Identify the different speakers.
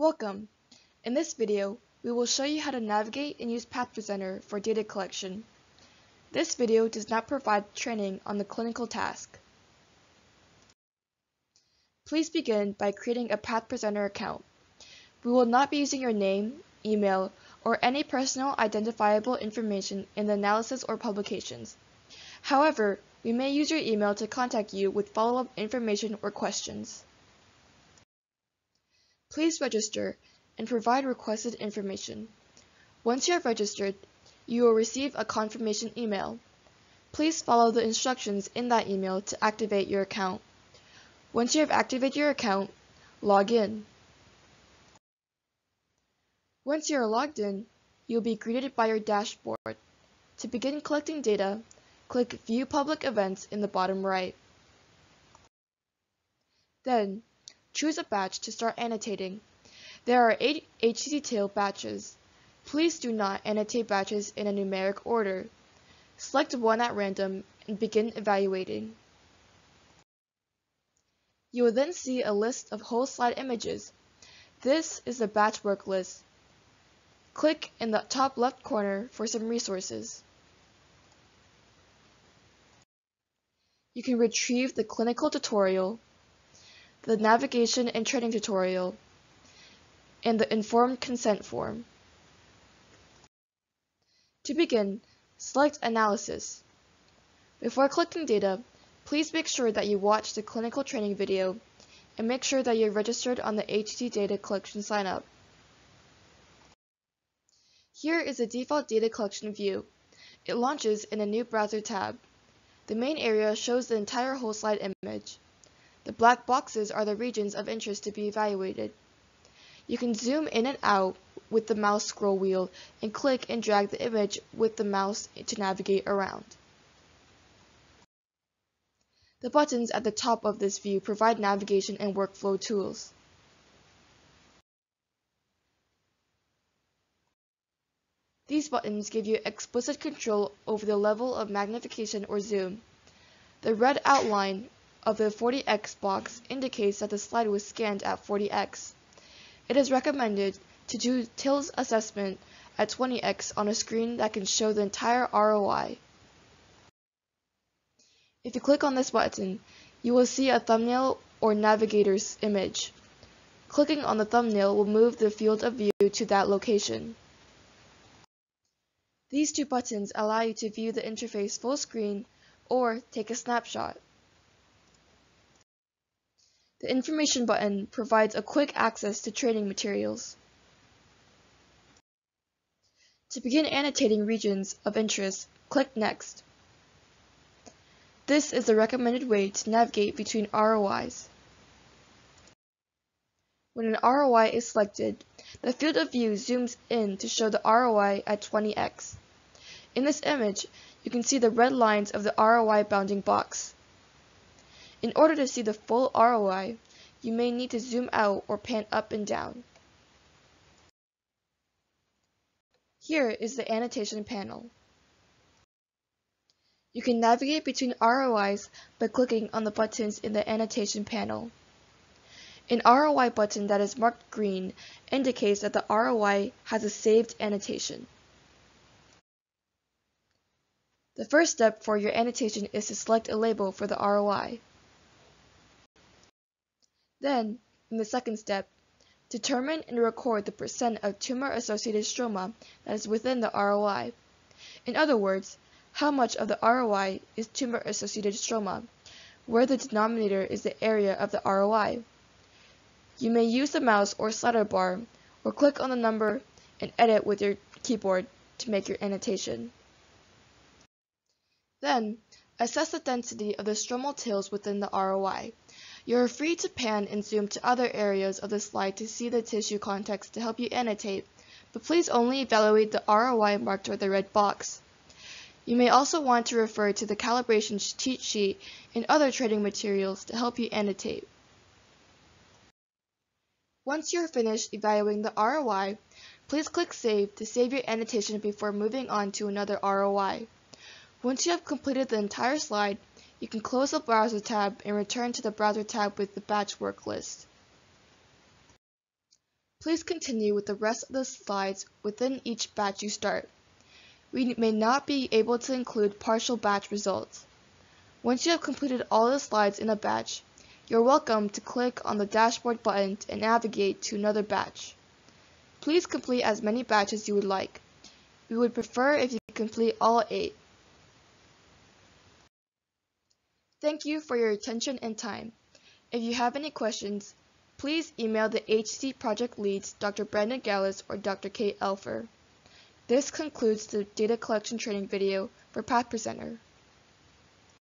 Speaker 1: Welcome! In this video, we will show you how to navigate and use PathPresenter for data collection. This video does not provide training on the clinical task. Please begin by creating a PathPresenter account. We will not be using your name, email, or any personal identifiable information in the analysis or publications. However, we may use your email to contact you with follow-up information or questions. Please register and provide requested information. Once you have registered, you will receive a confirmation email. Please follow the instructions in that email to activate your account. Once you have activated your account, log in. Once you are logged in, you will be greeted by your dashboard. To begin collecting data, click View Public Events in the bottom right. Then, choose a batch to start annotating. There are eight HTTL batches. Please do not annotate batches in a numeric order. Select one at random and begin evaluating. You will then see a list of whole slide images. This is the batch work list. Click in the top left corner for some resources. You can retrieve the clinical tutorial, the navigation and training tutorial, and the informed consent form. To begin, select Analysis. Before collecting data, please make sure that you watch the clinical training video and make sure that you're registered on the HT Data Collection sign-up. Here is the default data collection view. It launches in a new browser tab. The main area shows the entire whole slide image. The black boxes are the regions of interest to be evaluated. You can zoom in and out with the mouse scroll wheel and click and drag the image with the mouse to navigate around. The buttons at the top of this view provide navigation and workflow tools. These buttons give you explicit control over the level of magnification or zoom. The red outline of the 40x box indicates that the slide was scanned at 40x. It is recommended to do TILs assessment at 20x on a screen that can show the entire ROI. If you click on this button, you will see a thumbnail or navigator's image. Clicking on the thumbnail will move the field of view to that location. These two buttons allow you to view the interface full screen or take a snapshot. The Information button provides a quick access to training materials. To begin annotating regions of interest, click Next. This is the recommended way to navigate between ROIs. When an ROI is selected, the field of view zooms in to show the ROI at 20x. In this image, you can see the red lines of the ROI bounding box. In order to see the full ROI, you may need to zoom out or pan up and down. Here is the annotation panel. You can navigate between ROIs by clicking on the buttons in the annotation panel. An ROI button that is marked green indicates that the ROI has a saved annotation. The first step for your annotation is to select a label for the ROI. Then, in the second step, determine and record the percent of tumor-associated stroma that is within the ROI. In other words, how much of the ROI is tumor-associated stroma, where the denominator is the area of the ROI. You may use the mouse or slider bar, or click on the number and edit with your keyboard to make your annotation. Then, assess the density of the stromal TILs within the ROI. You are free to pan and zoom to other areas of the slide to see the tissue context to help you annotate, but please only evaluate the ROI marked with the red box. You may also want to refer to the calibration cheat sheet and other training materials to help you annotate. Once you are finished evaluating the ROI, please click Save to save your annotation before moving on to another ROI. Once you have completed the entire slide, you can close the Browser tab and return to the Browser tab with the batch work list. Please continue with the rest of the slides within each batch you start. We may not be able to include partial batch results. Once you have completed all the slides in a batch, you're welcome to click on the dashboard button and navigate to another batch. Please complete as many batches you would like. We would prefer if you complete all eight. Thank you for your attention and time. If you have any questions, please email the HC project leads Dr. Brandon Gallas or Dr. Kate Elfer. This concludes the data collection training video for PathPresenter.